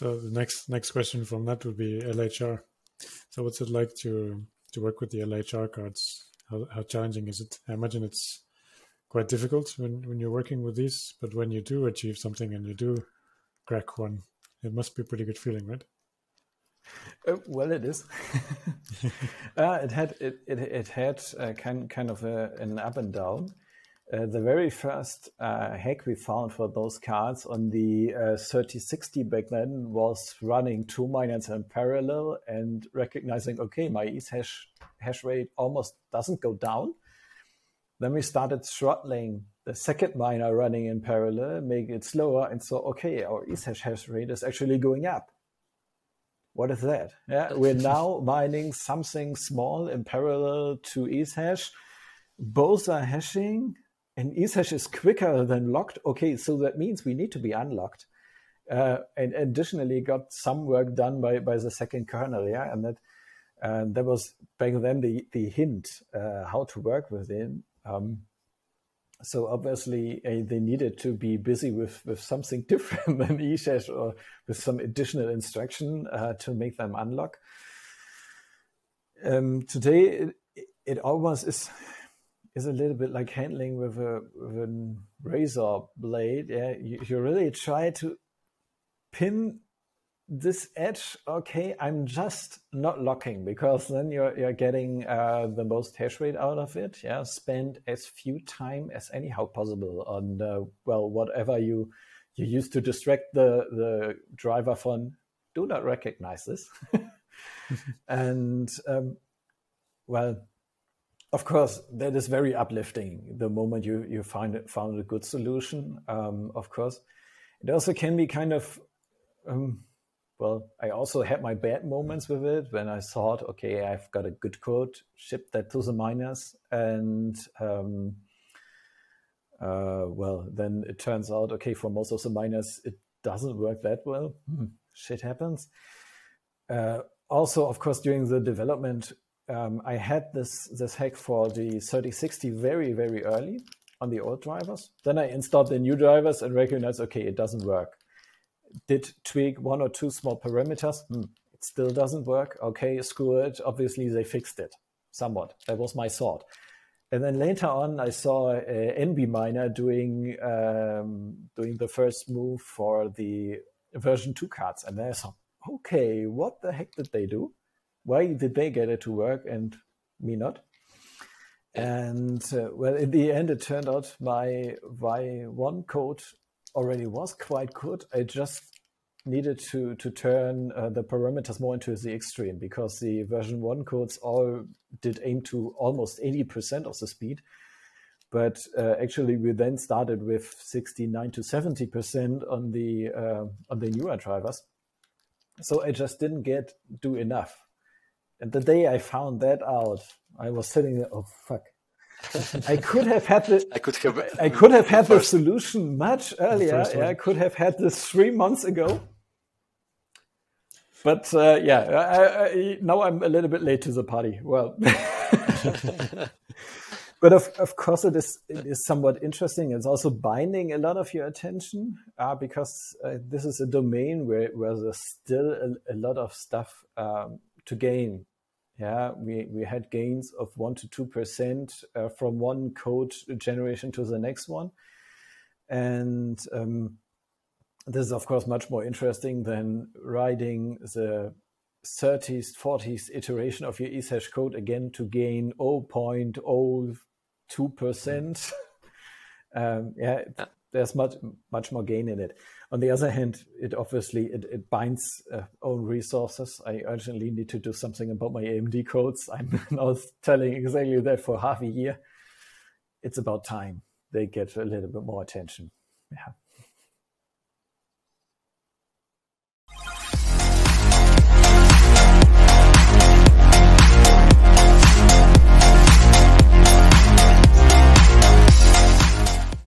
the next next question from that would be LHR. So what's it like to to work with the LHR cards? How, how challenging is it? I imagine it's quite difficult when, when you're working with these, but when you do achieve something and you do crack one, it must be a pretty good feeling, right? Uh, well, it is. uh, it had it it, it had uh, kind kind of a, an up and down. Uh, the very first uh, hack we found for those cards on the uh, 3060 back then was running two miners in parallel and recognizing, okay, my Ethash, hash rate almost doesn't go down. Then we started throttling the second miner running in parallel, make it slower, and so, okay, our Ethash, hash rate is actually going up. What is that? Yeah, we're now mining something small in parallel to Ethash. Both are hashing and ETH is quicker than locked. Okay, so that means we need to be unlocked. Uh, and additionally, got some work done by, by the second kernel, yeah, and that uh, that was back then the the hint uh, how to work with it. Um, so obviously uh, they needed to be busy with with something different than ETH or with some additional instruction uh, to make them unlock. Um, today, it, it almost is is a little bit like handling with a, with a razor blade. Yeah, you, you really try to pin this edge. Okay, I'm just not locking because then you're you're getting uh, the most hash rate out of it. Yeah, spend as few time as anyhow possible on uh, well whatever you you use to distract the the driver from. Do not recognize this, and um, well of course, that is very uplifting. The moment you you find it, found a good solution, um, of course, it also can be kind of. Um, well, I also had my bad moments with it when I thought, okay, I've got a good code, ship that to the miners, and um, uh, well, then it turns out, okay, for most of the miners, it doesn't work that well. Hmm, shit happens. Uh, also, of course, during the development, um, I had this this hack for the 3060 very very early on the old drivers. Then I installed the new drivers and recognized okay it doesn't work. Did tweak one or two small parameters. Hmm, it still doesn't work. Okay, screw it. Obviously they fixed it somewhat. That was my thought. And then later on, I saw uh, NB Miner doing um, doing the first move for the version two cards, and then I thought, okay, what the heck did they do? Why did they get it to work and me not? And uh, well, in the end, it turned out my V1 code already was quite good. I just needed to to turn uh, the parameters more into the extreme because the version one codes all did aim to almost 80% of the speed. But uh, actually, we then started with 69 to 70% on the uh, on the newer drivers. So I just didn't get do enough and the day I found that out, I was sitting there, oh fuck. I could have had the I could have I could have had the solution much earlier. Yeah, I could have had this three months ago. But uh, yeah, I, I, now I'm a little bit late to the party. Well, but of, of course it is it is somewhat interesting. It's also binding a lot of your attention uh, because uh, this is a domain where, where there's still a, a lot of stuff um, to gain yeah, we, we had gains of one to two percent uh, from one code generation to the next one, and um, this is of course much more interesting than writing the 30th, 40th iteration of your ETH code again to gain 0.02 percent. um, yeah, there's much much more gain in it. On the other hand, it obviously it, it binds uh, own resources. I urgently need to do something about my AMD codes. I'm now telling exactly that for half a year. It's about time they get a little bit more attention. Yeah.